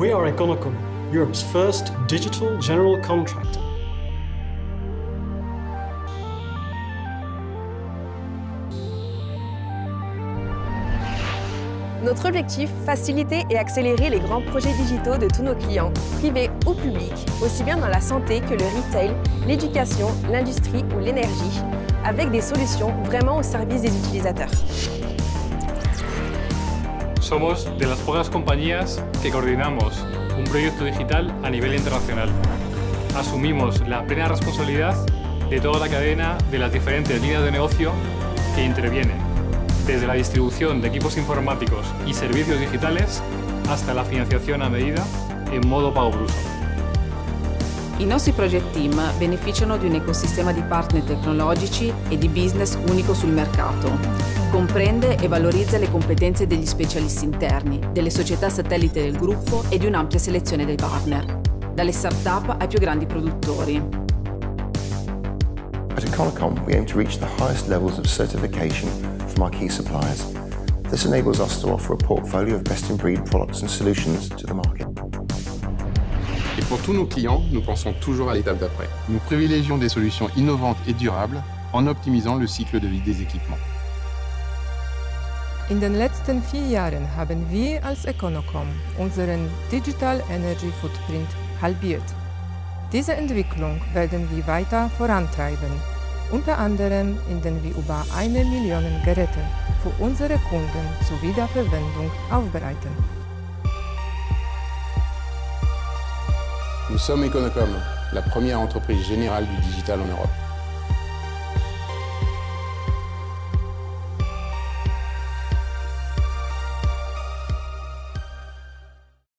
We are Econocom, Europe's first digital general contractor. Notre objectif, faciliter et accélérer les grands projets digitaux de tous nos clients, privés ou publics, aussi bien dans la santé que le retail, l'éducation, l'industrie ou l'énergie, avec des solutions vraiment au service des utilisateurs. Somos de las pocas compañías que coordinamos un proyecto digital a nivel internacional. Asumimos la plena responsabilidad de toda la cadena de las diferentes líneas de negocio que intervienen desde la distribución de equipos informáticos y servicios digitales hasta la financiazione a medida in modo pago bruso. I nostri project team beneficiano di un ecosistema di partner tecnologici e di business unico sul mercato. Comprende e valorizza le competenze degli specialisti interni, delle società satellite del gruppo e di un'ampia selezione dei partner, dalle start-up ai più grandi produttori. At Econocom, we aim to reach the highest levels of certification from our key suppliers. This enables us to offer a portfolio of best-in-breed products and solutions to the market. Et pour tous nos clients, nous pensons toujours à l'étape d'après. Nous privilégions des solutions innovantes et durables en optimisant le cycle de vie des équipements. In den letzten vier Jahren haben wir als Econocom unseren Digital Energy Footprint halbiert. Diese Entwicklung werden wir weiter vorantreiben, unter anderem indem wir über eine Million Geräte für unsere Kunden zur Wiederverwendung aufbereiten. Nous sommes Econocom, la première entreprise générale du digital en Europe.